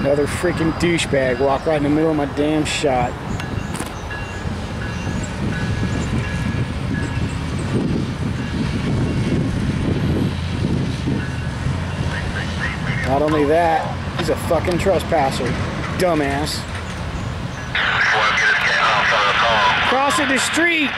Another freaking douchebag walk right in the middle of my damn shot. Not only that, he's a fucking trespasser. Dumbass. Crossing the street!